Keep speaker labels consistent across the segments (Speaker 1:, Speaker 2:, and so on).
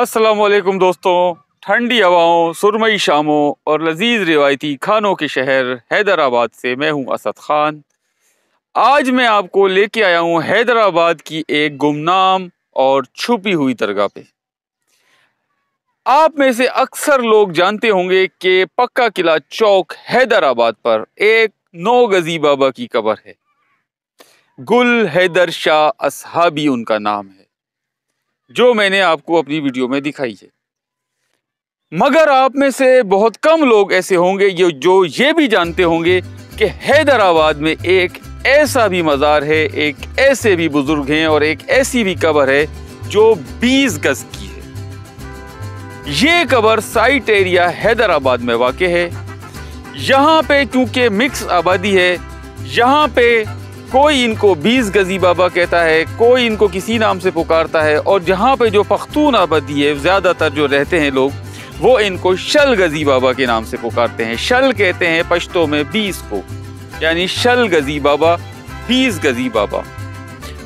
Speaker 1: असलकुम दोस्तों। ठंडी हवाओं, सुरमई शामों और लजीज रिवायती खानों के शहर हैदराबाद से मैं हूँ असद खान। आज मैं आपको लेके आया हूँ हैदराबाद की एक गुमनाम और छुपी हुई दरगाह पे। आप में से अक्सर लोग जानते होंगे कि पक्का किला चौक हैदराबाद पर एक नो गजी बाबा की कबर है। गुल हैदर शाह असहाबी उनका नाम है। जो मैंने आपको अपनी वीडियो में दिखाई है। मगर आप में से बहुत कम लोग ऐसे होंगे जो जो ये भी जानते होंगे कि हैदराबाद में एक ऐसा भी मज़ार है, एक ऐसे भी बुज़ुर्ग हैं और एक ऐसी भी कबर है जो 20 गज की है। ये कबर साइट एरिया हैदराबाद में वाक़ है। यहाँ पे क्योंकि मिक्स आबादी है, यहाँ पे कोई इनको बीस गजी बाबा कहता है, कोई इनको किसी नाम से पुकारता है, और जहाँ पे जो पख्तून आबादी है, ज़्यादातर जो रहते हैं लोग, वो इनको शल गजी बाबा के नाम से पुकारते हैं। शल कहते हैं पश्तों में बीस को, यानी शल गजी बाबा, बीस गजी बाबा।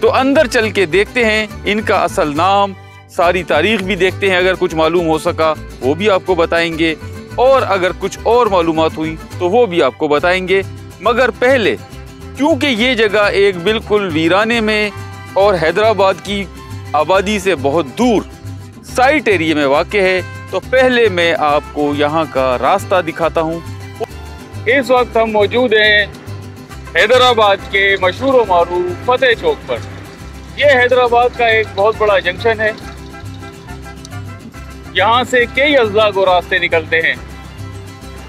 Speaker 1: तो अंदर चल के देखते हैं, इनका असल नाम, सारी तारीख भी देखते हैं, अगर कुछ मालूम हो सका, वो भी आपको बताएँगे, और अगर कुछ और मालूम हुई तो वो भी आपको बताएँगे। मगर पहले क्योंकि ये जगह एक बिल्कुल वीराने में और हैदराबाद की आबादी से बहुत दूर साइट एरिया में वाक़ है तो पहले मैं आपको यहाँ का रास्ता दिखाता हूँ। इस वक्त हम मौजूद हैं हैदराबाद के मशहूर मरूफ फतेह चौक पर। यह हैदराबाद का एक बहुत बड़ा जंक्शन है। यहाँ से कई अजला को रास्ते निकलते हैं।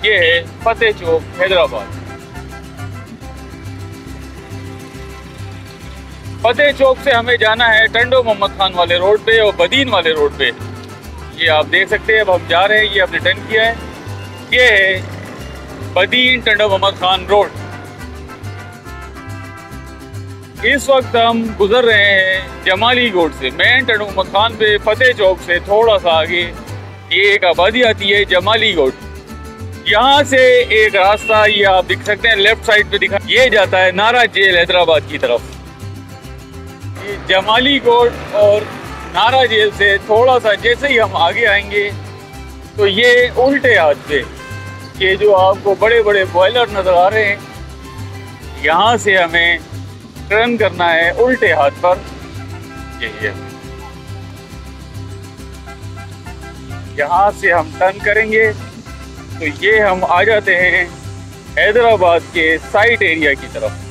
Speaker 1: ये है फतेह चौक हैदराबाद। फतेह चौक से हमें जाना है टंडो मोहम्मद खान वाले रोड पे और बदीन वाले रोड पे। ये आप देख सकते हैं, अब हम जा रहे हैं, ये हमने टर्न किया है। ये है बदीन टंडो मोहम्मद खान रोड। इस वक्त हम गुजर रहे हैं जमाली गोड से। मेन टंडो मोहम्मद खान पे, फतेह चौक से थोड़ा सा आगे। ये एक आबादी आती है जमाली गोड यहाँ से एक रास्ता, ये आप दिख सकते हैं लेफ़्ट साइड पे दिखा ये जाता है नारा जेल हैदराबाद की तरफ़। जमाली कोट और नारा जेल से थोड़ा सा जैसे ही हम आगे आएँगे तो ये उल्टे हाथ पे ये जो आपको बड़े बड़े बॉयलर नज़र आ रहे हैं, यहाँ से हमें टर्न करना है उल्टे हाथ पर। यही यहाँ से हम टर्न करेंगे तो ये हम आ जाते हैं हैदराबाद के साइट एरिया की तरफ़।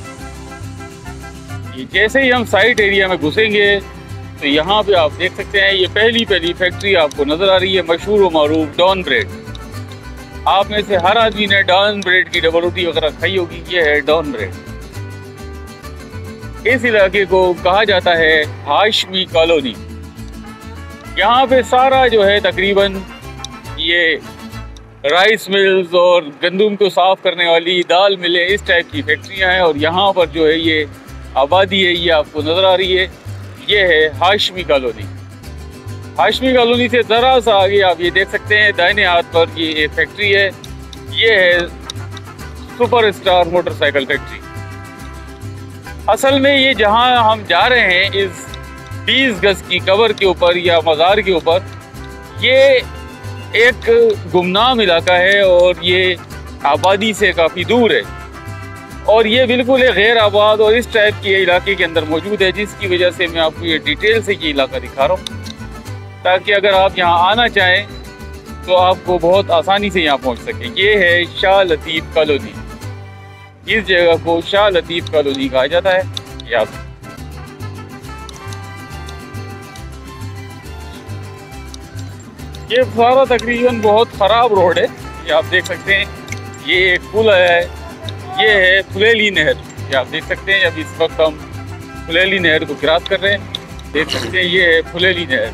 Speaker 1: जैसे ही हम साइट एरिया में घुसेंगे तो यहाँ पे आप देख सकते हैं, ये पहली पहली फैक्ट्री आपको नज़र आ रही है, मशहूर व मरूफ डॉन ब्रेड आप में से हर आदमी ने डॉन ब्रेड की डबल रोटी वगैरह खाई होगी, ये है डॉन ब्रेड इस इलाके को कहा जाता है हाशमी कॉलोनी। यहाँ पे सारा जो है तकरीबन ये राइस मिल्स और गंदम को साफ़ करने वाली दाल मिले, इस टाइप की फैक्ट्रियाँ हैं और यहाँ पर जो है ये आबादी है, ये आपको नज़र आ रही है। ये है हाशमी कॉलोनी। हाशमी कॉलोनी से ज़रा सा आगे आप ये देख सकते हैं, दाहिने हाथ पर ये एक फैक्ट्री है। ये है सुपर स्टार मोटरसाइकिल फैक्ट्री असल में ये जहाँ हम जा रहे हैं, इस 20 गज की कवर के ऊपर या मज़ार के ऊपर, ये एक गुमनाम इलाका है और ये आबादी से काफ़ी दूर है। और ये बिल्कुल एक गैर आबाद और इस टाइप के इलाके के अंदर मौजूद है, जिसकी वजह से मैं आपको ये डिटेल से ये इलाका दिखा रहा हूँ। ताकि अगर आप यहाँ आना चाहें तो आपको बहुत आसानी से यहाँ पहुँच सके। ये है शाह लतीफ़ कॉलोनी। इस जगह को शाह लतीफ़ कॉलोनी कहा जाता है। याद ये सारा तकरीबन बहुत ख़राब रोड है। ये आप देख सकते हैं। ये एक पुल है। ये है फुलेली नहर। ये आप देख सकते हैं अभी इस वक्त हम फुलेली नहर को क्रॉस कर रहे हैं। देख सकते हैं, ये है फुलेली नहर।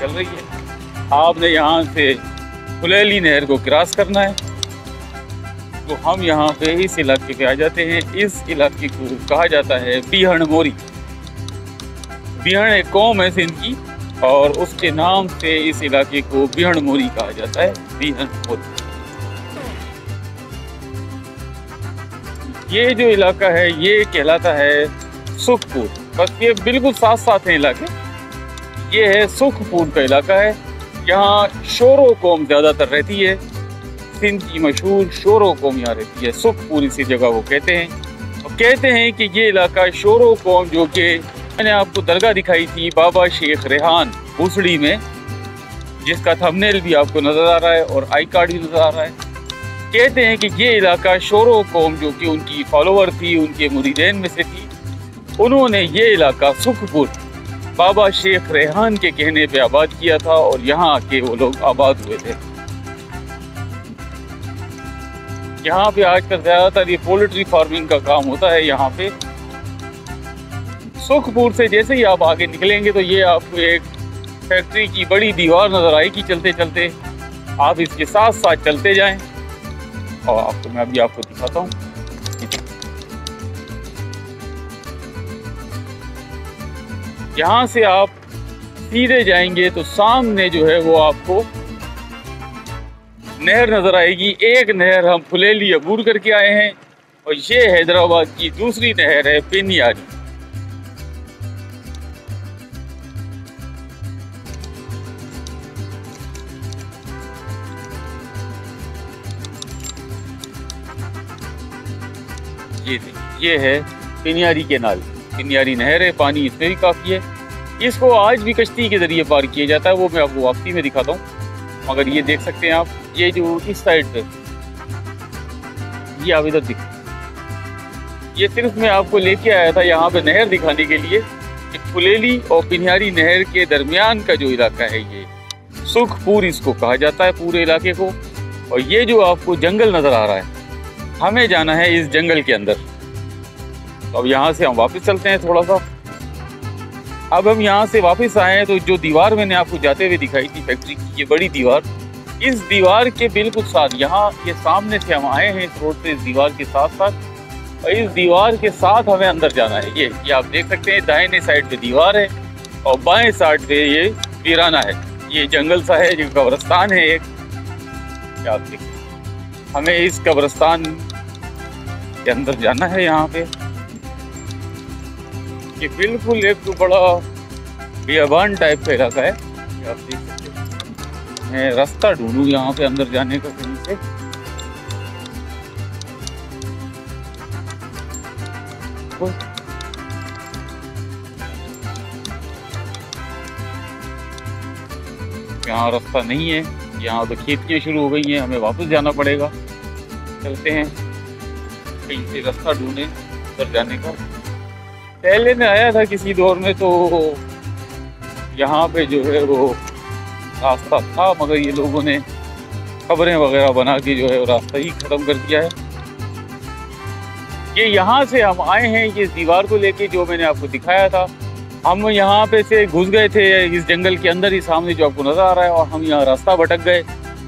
Speaker 1: चल रही है। आपने यहाँ से फुलेली नहर को क्रॉस करना है। तो हम यहाँ पे इस इलाके पे आ जाते हैं। इस इलाके को कहा जाता है बिहण मोरी। बिहण एक कौम है सिंध की और उसके नाम से इस इलाके को बिहण मोरी कहा जाता है। बिहण मोरी। ये जो इलाका है, ये कहलाता है सुखपुर। बस ये बिल्कुल साथ साथ है इलाके। ये है सुखपुर का इलाका है। यहाँ शोरो कौम ज़्यादातर रहती है। सिंध की मशहूर शोरो कौम यहाँ रहती है। सुखपुर इसी जगह को कहते हैं। और कहते हैं कि ये इलाका शोरो कौम जो कि मैंने आपको दरगाह दिखाई थी बाबा शेख रेहान भूसड़ी में, जिसका थंबनेल भी आपको नज़र आ रहा है और आई कार्ड भी नज़र आ रहा है। कहते हैं कि ये इलाका शोरो कौम जो कि उनकी फॉलोअर थी, उनके मुरीदेन में से थी, उन्होंने ये इलाका सुखपुर, बाबा शेख रेहान के कहने पे आबाद किया था और यहाँ आके वो लोग आबाद हुए थे। यहाँ पे आजकल ज़्यादातर ये पोल्ट्री फ़ार्मिंग का काम होता है यहाँ पे। सुखपुर से जैसे ही आप आगे निकलेंगे तो ये आपको एक फैक्ट्री की बड़ी दीवार नज़र आएगी चलते चलते आप इसके साथ साथ चलते जाएँ। और आपको मैं अभी आपको दिखाता हूँ। यहाँ से आप सीधे जाएँगे तो सामने जो है वो आपको नहर नज़र आएगी। एक नहर हम फुलेली अबूर करके आए हैं और ये हैदराबाद की दूसरी नहर है पिनियारी। ये है पिनियारी के नाल पिनियारी नहर है, पानी इसमें भी काफ़ी है। इसको आज भी कश्ती के ज़रिए पार किया जाता है, वो मैं आपको वापसी में दिखाता हूँ। मगर ये देख सकते हैं आप, ये जो इस साइड पे, ये आप इधर दिख। ये सिर्फ़ मैं आपको लेके आया था यहाँ पे नहर दिखाने के लिए कि फुलेली और पिनियारी नहर के दरमियान का जो इलाका है ये, सुखपुर इसको कहा जाता है पूरे इलाके को। और ये जो आपको जंगल नज़र आ रहा है, हमें जाना है इस जंगल के अंदर। तो अब यहाँ से हम वापस चलते हैं थोड़ा सा। अब हम यहाँ से वापस आए हैं तो जो दीवार मैंने आपको जाते हुए दिखाई थी फैक्ट्री की, ये बड़ी दीवार। इस दीवार के बिल्कुल साथ, यहाँ ये सामने से हम आए हैं इस रोड पे इस दीवार के साथ साथ। और इस दीवार के साथ हमें अंदर जाना है। ये ये आप देख सकते हैं, दाहिने साइड पे दीवार है और बाएँ साइड पे ये वीराना है। ये जंगल सा है जो कब्रस्तान है एक। आप देख हमें इस कब्रस्तान के अंदर जाना है यहाँ पे। ये बिल्कुल एक बड़ा बियाबान टाइप का इलाका है। आप देख सकते मैं रास्ता ढूंढूं यहाँ पे अंदर जाने का कहीं से। यहाँ रास्ता नहीं है। यहाँ तो खेतियाँ शुरू हो गई हैं। हमें वापस जाना पड़ेगा। चलते हैं। कहीं से रास्ता ढूंढे उधर जाने का। पहले मैं आया था किसी दौर में तो यहाँ पे जो है वो रास्ता था, मगर ये लोगों ने खबरें वगैरह बना के जो है रास्ता ही ख़त्म कर दिया है। ये यहाँ से हम आए हैं, ये दीवार को लेके जो मैंने आपको दिखाया था, हम यहाँ पे से घुस गए थे इस जंगल के अंदर ही सामने जो आपको नज़र आ रहा है, और हम यहाँ रास्ता भटक गए,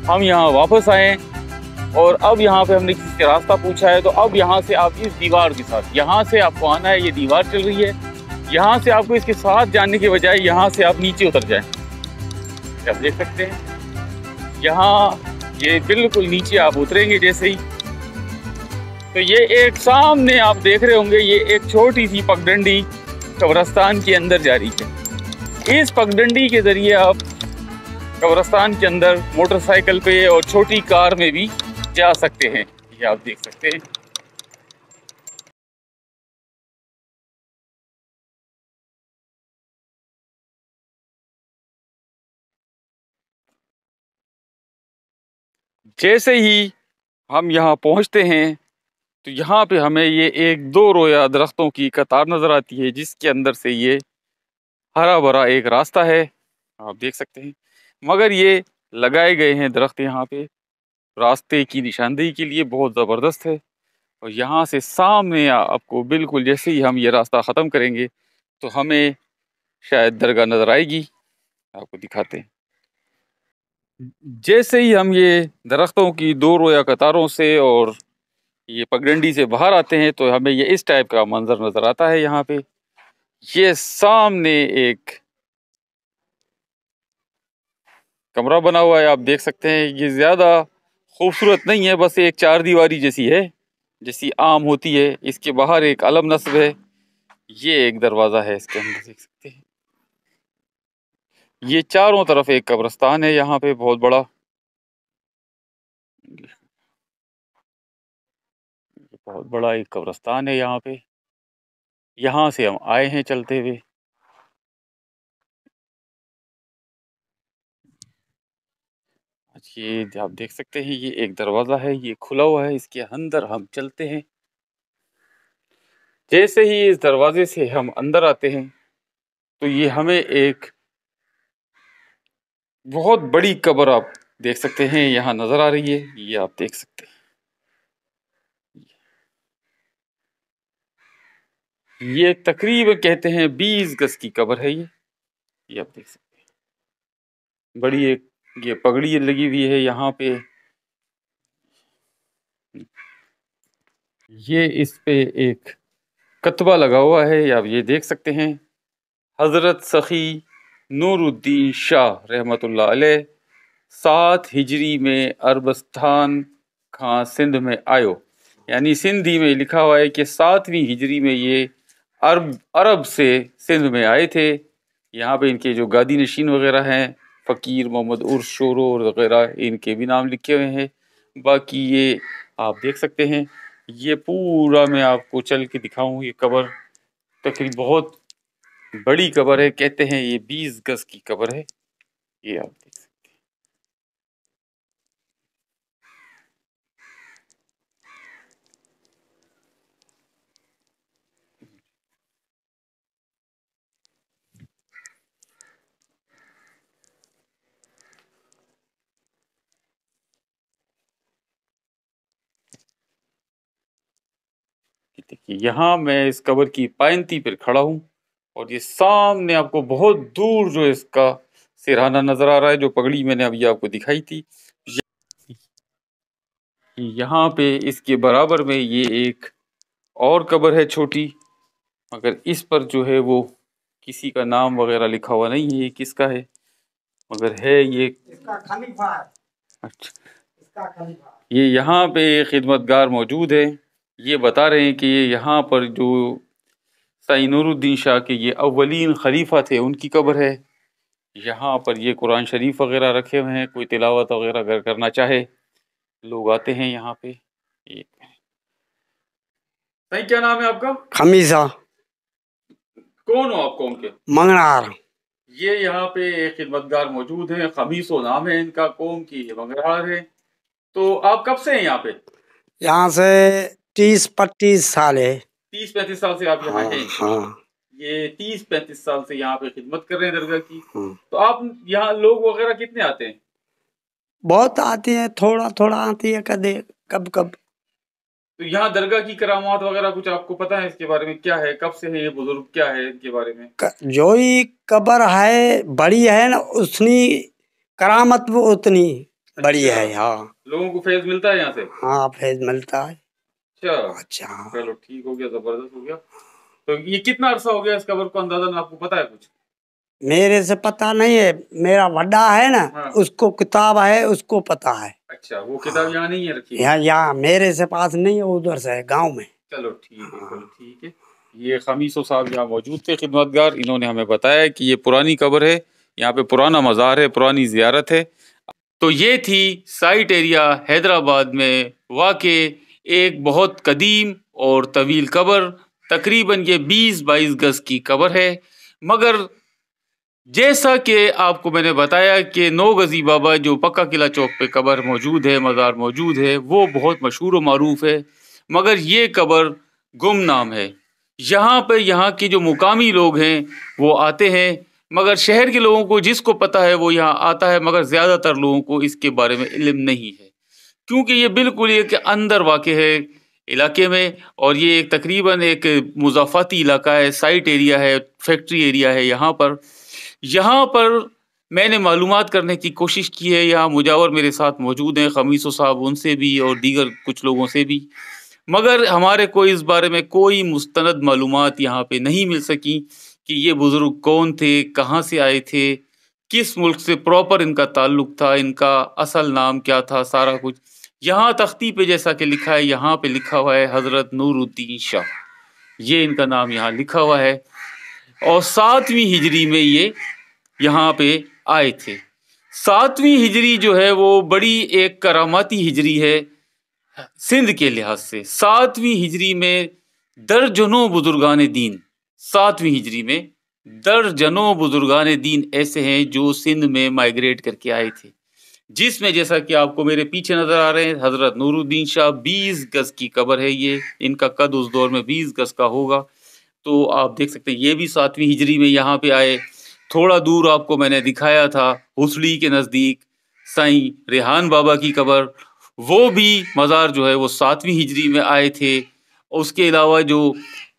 Speaker 1: हम यहाँ वापस आए। और अब यहाँ पे हमने किसी से रास्ता पूछा है तो अब यहाँ से आप इस दीवार के साथ, यहाँ से आपको आना है, ये दीवार चल रही है। यहाँ से आपको इसके साथ जाने के बजाय यहाँ से आप नीचे उतर जाएँ। आप देख सकते हैं, यहाँ ये बिल्कुल नीचे आप उतरेंगे जैसे ही। तो ये एक सामने आप देख रहे होंगे, ये एक छोटी सी पगडंडी कब्रस्तान के अंदर जा रही है। इस पगडंडी के ज़रिए आप कब्रस्तान के अंदर मोटरसाइकिल पे और छोटी कार में भी जा सकते हैं। ये आप देख सकते हैं। जैसे ही हम यहाँ पहुँचते हैं तो यहाँ पे हमें ये एक दो रोया दरख्तों की कतार नज़र आती है, जिसके अंदर से ये हरा भरा एक रास्ता है। आप देख सकते हैं। मगर ये लगाए गए हैं दरख्त यहाँ पे। रास्ते की निशानदेही के लिए बहुत ज़बरदस्त है। और यहाँ से सामने आपको बिल्कुल जैसे ही हम ये रास्ता ख़त्म करेंगे तो हमें शायद दरगाह नज़र आएगी। आपको दिखाते हैं। जैसे ही हम ये दरख्तों की दो रोया कतारों से और ये पगडंडी से बाहर आते हैं तो हमें ये इस टाइप का मंजर नज़र आता है यहाँ पे। ये सामने एक कमरा बना हुआ है, आप देख सकते हैं। ये ज़्यादा खूबसूरत नहीं है, बस एक चार दीवारी जैसी है, जैसी आम होती है। इसके बाहर एक अलम नस्ब है। ये एक दरवाज़ा है इसके अंदर, देख सकते हैं। ये चारों तरफ़ एक कब्रस्तान है, यहाँ पे बहुत बड़ा। बहुत बड़ा एक कब्रस्तान है यहाँ पे। यहाँ से हम आए हैं चलते हुए। ये आप देख सकते हैं, ये एक दरवाज़ा है, ये खुला हुआ है, इसके अंदर हम चलते हैं। जैसे ही इस दरवाजे से हम अंदर आते हैं तो ये हमें एक बहुत बड़ी कब्र आप देख सकते हैं, यहाँ नज़र आ रही है, ये आप देख सकते हैं। ये तकरीब कहते हैं बीस गज की कब्र है ये ये आप देख सकते हैं। बड़ी एक ये पगड़ी लगी हुई है यहाँ पे। ये इस पे एक कतबा लगा हुआ है, आप ये देख सकते हैं। हज़रत सखी नूरुद्दीन शाह रहमत सात हिजरी में अरबस्तान खां सिंध में आयो। यानी सिंधी में लिखा हुआ है कि सातवीं हिजरी में ये अरब अरब से सिंध में आए थे। यहाँ पे इनके जो गादी नशीन वगैरह हैं फ़कीर मोहम्मद उर्स शोरो वगैरह इनके भी नाम लिखे हुए हैं। बाकी ये आप देख सकते हैं। ये पूरा मैं आपको चल के दिखाऊँ ये कबर। तकरीब बहुत बड़ी कबर है, कहते हैं ये बीस गज की कबर है। ये आप देख देखिए यहाँ मैं इस कबर की पायंती पर खड़ा हूँ और ये सामने आपको बहुत दूर जो इसका सिरहाना नज़र आ रहा है जो पगड़ी मैंने अभी आपको दिखाई थी। यहाँ पे इसके बराबर में ये एक और कबर है छोटी मगर इस पर जो है वो किसी का नाम वगैरह लिखा हुआ नहीं है ये किसका है? मगर है ये
Speaker 2: इसका
Speaker 1: अच्छा।
Speaker 2: इसका
Speaker 1: ये यहाँ पे खिदमतगार मौजूद है। ये बता रहे हैं कि ये यहाँ पर जो साई नूरुद्दीन शाह के ये अव्वलीन खलीफा थे उनकी कब्र है। यहाँ पर ये कुरान शरीफ वगैरह रखे हुए हैं कोई तिलावत वगैरह अगर करना चाहे लोग आते हैं यहाँ पे। ये क्या नाम है आपका?
Speaker 2: खमीसा।
Speaker 1: कौन हो आप कौन के?
Speaker 2: मंगनार।
Speaker 1: ये यहाँ पे एक खिदमतगार मौजूद हैं खमीसो नाम है इनका कौम की ये मंगरार है। तो आप कब से हैं यहाँ पे?
Speaker 2: यहाँ से तीस पच्चीस साल है।
Speaker 1: तीस पैंतीस साल से आप यहाँ
Speaker 2: हाँ
Speaker 1: हैं।
Speaker 2: हाँ।
Speaker 1: ये तीस पैंतीस साल से यहाँ पे खिदमत कर रहे हैं दरगाह की।
Speaker 2: हाँ।
Speaker 1: तो आप यहाँ लोग वगैरह कितने आते हैं?
Speaker 2: बहुत आते हैं थोड़ा थोड़ा आती है कदे कब कब।
Speaker 1: तो यहाँ दरगाह की करामात वगैरह कुछ आपको पता है इसके बारे में? क्या है? कब से है? ये बुज़ुर्ग क्या है इनके बारे में?
Speaker 2: क- जो ही कबर है बड़ी है ना उतनी करामत वो उतनी बड़ी
Speaker 1: अच्छा।
Speaker 2: है हाँ।
Speaker 1: लोगों को फैज मिलता है यहाँ से?
Speaker 2: हाँ फैज मिलता है।
Speaker 1: अच्छा।
Speaker 2: अच्छा। हाँ।
Speaker 1: चलो ठीक हो गया ज़बरदस्त हो गया। तो ये कितना अरसा हो गया इस कबर को अंदाज़ा आपको पता है कुछ?
Speaker 2: मेरे से पता नहीं है मेरा बड़ा है ना
Speaker 1: हाँ।
Speaker 2: उसको किताब है उसको पता है।
Speaker 1: अच्छा वो किताब हाँ। यहाँ नहीं है रखी
Speaker 2: यहाँ यहाँ मेरे से पास नहीं है उधर से है गाँव में।
Speaker 1: चलो ठीक है चलो ठीक है। ये खमीसो साहब यहाँ मौजूद थे खिदमतगार इन्होंने हमें बताया कि ये पुरानी कब्र है यहाँ पे पुराना मज़ार है पुरानी जियारत है। तो ये थी साइट एरिया हैदराबाद में वाक़ एक बहुत कदीम और तवील कबर, तकरीबन ये 20-22 गज की कबर है। मगर जैसा कि आपको मैंने बताया कि नौ गजी बाबा, जो पक्का किला चौक पे कबर मौजूद है, मज़ार मौजूद है, वो बहुत मशहूर व मरूफ है। मगर ये कब्र गुमनाम है। यहाँ पर यहाँ के जो मुकामी लोग हैं, वो आते हैं। मगर शहर के लोगों को जिसको पता है, वो यहाँ आता है, मगर ज़्यादातर लोगों को इसके बारे में इल्म नहीं है। क्योंकि ये बिल्कुल एक अंदर वाक़ है इलाके में और ये एक तकरीबन एक मुजाफाती इलाका है साइट एरिया है फैक्ट्री एरिया है यहाँ पर। यहाँ पर मैंने मालूम करने की कोशिश की है, यहाँ मुजावर मेरे साथ मौजूद हैं, खमीसो साहब उनसे भी और दीगर कुछ लोगों से भी। मगर हमारे को इस बारे में कोई मुस्तंद मालूम यहाँ पर नहीं मिल सकी कि ये बुज़ुर्ग कौन थे, कहाँ से आए थे, किस मुल्क से प्रॉपर इनका ताल्लुक था, इनका असल नाम क्या था, सारा कुछ। यहाँ तख्ती पे जैसा कि लिखा है, यहाँ पे लिखा हुआ है हज़रत नूरुद्दीन शाह। ये इनका नाम यहाँ लिखा हुआ है। और सातवीं हिजरी में ये यहाँ पे आए थे। सातवीं हिजरी जो है वो बड़ी एक करामाती हिजरी है सिंध के लिहाज से। सातवीं हिजरी में दर्जनों बुजुर्गान दीन, सातवीं हिजरी में दर्जनों बुजुर्गान दीन ऐसे हैं जो सिंध में माइग्रेट करके आए थे। जिसमें जैसा कि आपको मेरे पीछे नज़र आ रहे हैं, हज़रत नूरुद्दीन शाह, बीस गज की कबर है ये। इनका कद उस दौर में बीस गज का होगा। तो आप देख सकते हैं, ये भी सातवीं हिजरी में यहाँ पे आए। थोड़ा दूर आपको मैंने दिखाया था, हुसली के नज़दीक साईं रेहान बाबा की कबर। वो भी मज़ार जो है, वो सातवीं हिजरी में आए थे। उसके अलावा जो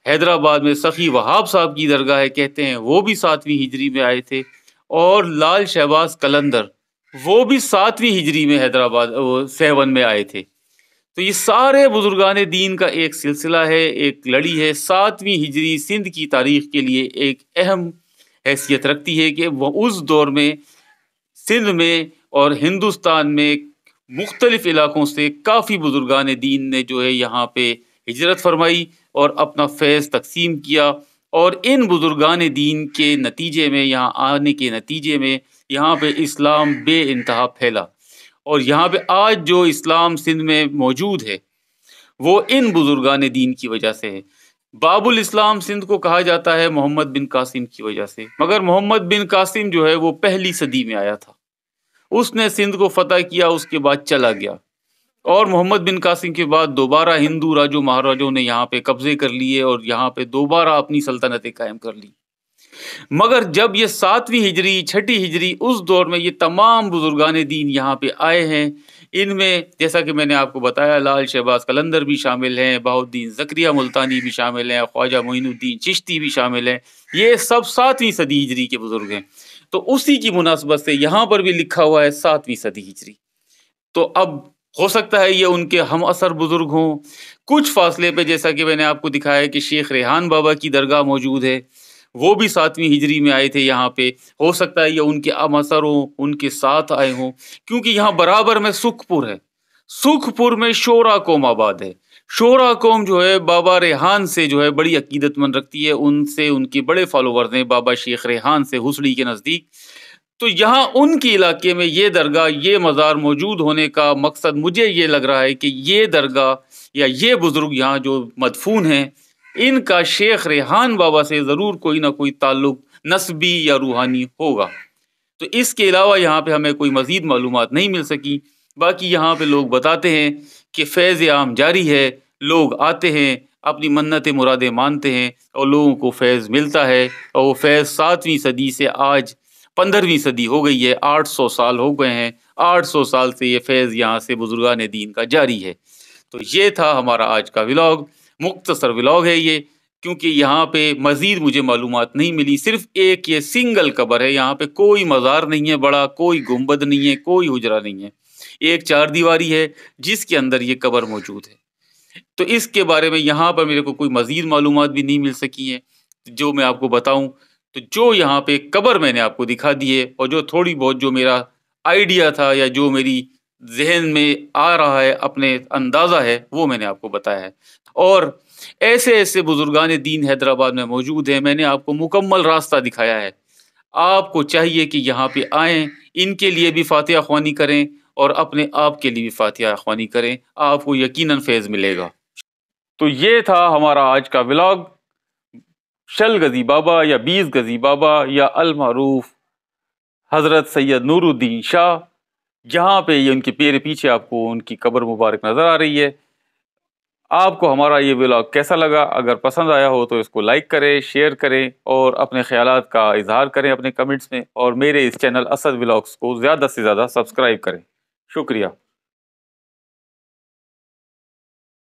Speaker 1: हैदराबाद में सखी वहाब साहब की दरगाह है, कहते हैं, वो भी सातवीं हिजरी में आए थे। और लाल शहबाज कलंदर वो भी सातवीं हिजरी में हैदराबाद सेवन में आए थे। तो ये सारे बुजुर्गान दीन का एक सिलसिला है, एक लड़ी है। सातवीं हिजरी सिंध की तारीख के लिए एक अहम हैसियत रखती है कि वह उस दौर में सिंध में और हिंदुस्तान में मुख्तलिफ़ इलाकों से काफ़ी बुजुर्गान दीन ने जो है यहाँ पे हिजरत फरमाई और अपना फैज़ तकसीम किया। और इन बुजुर्गान दीन के नतीजे में, यहाँ आने के नतीजे में यहाँ पे इस्लाम बे इंतहा फैला। और यहाँ पे आज जो इस्लाम सिंध में मौजूद है, वो इन बुजुर्गान दीन की वजह से है। बाबुल इस्लाम सिंध को कहा जाता है मोहम्मद बिन कासिम की वजह से। मगर मोहम्मद बिन कासिम जो है, वो पहली सदी में आया था। उसने सिंध को फतह किया, उसके बाद चला गया। और मोहम्मद बिन कासिम के बाद दोबारा हिंदू राजो महाराजों ने यहाँ पे कब्जे कर लिए और यहाँ पे दोबारा अपनी सल्तनतें कायम कर ली। मगर जब ये सातवीं हिजरी, छठी हिजरी, उस दौर में ये तमाम बुजुर्गान दीन यहाँ पे आए हैं, इनमें जैसा कि मैंने आपको बताया, लाल शहबाज कलंदर भी शामिल हैं बाहुद्दीन जक्रिया मुल्तानी भी शामिल हैं, ख्वाजा मोइनुद्दीन चिश्ती भी शामिल हैं, ये सब सातवीं सदी हिजरी के बुज़ुर्ग हैं। तो उसी की मुनासबत से यहाँ पर भी लिखा हुआ है सातवीं सदी हिजरी। तो अब हो सकता है ये उनके हम असर बुज़ुर्ग हों। कुछ फासले पे जैसा कि मैंने आपको दिखाया कि शेख रेहान बाबा की दरगाह मौजूद है वो भी सातवीं हिजरी में आए थे यहाँ पे। हो सकता है ये उनके अमसर हों उनके साथ आए हों, क्योंकि यहाँ बराबर में सुखपुर है। सुखपुर में शोरा कौम आबाद है। शोरा कौम जो है, बाबा रेहान से जो है बड़ी अकीदतमंद रखती है। उनसे, उनके बड़े फॉलोवर्स हैं बाबा शेख रेहान से हुसड़ी के नज़दीक। तो यहाँ उनके इलाके में ये दरगाह, ये मज़ार मौजूद होने का मकसद मुझे ये लग रहा है कि ये दरगाह या ये बुज़ुर्ग यहाँ जो मदफून हैं इनका शेख रेहान बाबा से ज़रूर कोई ना कोई ताल्लुक, नस्बी या रूहानी होगा। तो इसके अलावा यहाँ पे हमें कोई मज़ीद मालूम नहीं मिल सकी। बाकी यहाँ पे लोग बताते हैं कि फैज़ आम जारी है, लोग आते हैं, अपनी मन्नत, मुरादें मानते हैं और लोगों को फैज़ मिलता है और वो फैज़ सातवीं सदी से आज पंद्रहवीं सदी हो गई है, आठ सौ साल हो गए हैं, आठ सौ साल से ये फैज़ यहाँ से बुजुर्गान दीन का जारी है। तो ये था हमारा आज का व्लॉग। मुख्तसर व्लॉग है ये, क्योंकि यहाँ पे मज़ीद मुझे मालूम नहीं मिली। सिर्फ़ एक ये सिंगल कबर है, यहाँ पे कोई मज़ार नहीं है बड़ा, कोई गुंबद नहीं है, कोई हुजरा नहीं है। एक चार दीवारी है, जिसके अंदर ये कबर मौजूद है। तो इसके बारे में यहाँ पर मेरे को कोई मज़ीद मालूम भी नहीं मिल सकी हैं। जो मैं आपको बताऊँ तो जो यहाँ पे कबर मैंने आपको दिखा दी है, और जो थोड़ी बहुत जो मेरा आइडिया था या जो मेरी जहन में आ रहा है, अपने अंदाज़ा है, वो मैंने आपको बताया है। और ऐसे ऐसे बुजुर्गान दीन हैदराबाद में मौजूद हैं। मैंने आपको मुकम्मल रास्ता दिखाया है। आपको चाहिए कि यहाँ पे आएँ, इनके लिए भी फातिहा ख्वानी करें और अपने आप के लिए भी फातिहा ख्वानी करें। आपको यकीनन फैज़ मिलेगा। तो ये था हमारा आज का व्लॉग। शल गजी बाबा या बीस गजी बाबा या अलमारूफ हज़रत सैयद नूरुद्दीन शाह, जहाँ पे ये उनके पेड़ पीछे आपको उनकी कब्र मुबारक नज़र आ रही है। आपको हमारा ये ब्लॉग कैसा लगा? अगर पसंद आया हो तो इसको लाइक करें शेयर करें और अपने ख्याल का इजहार करें अपने कमेंट्स में और मेरे इस चैनल असद ब्लॉग्स को ज़्यादा से ज़्यादा सब्सक्राइब करें। शुक्रिया।